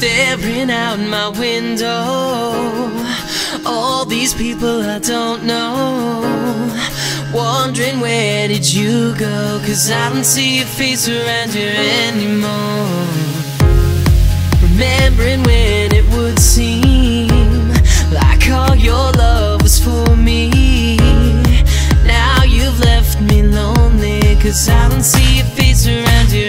Staring out my window. All these people I don't know. Wondering where did you go? Cause I don't see your face around here anymore. Remembering when it would seem Like all your love was for me. Now you've left me lonely Cause I don't see your face around here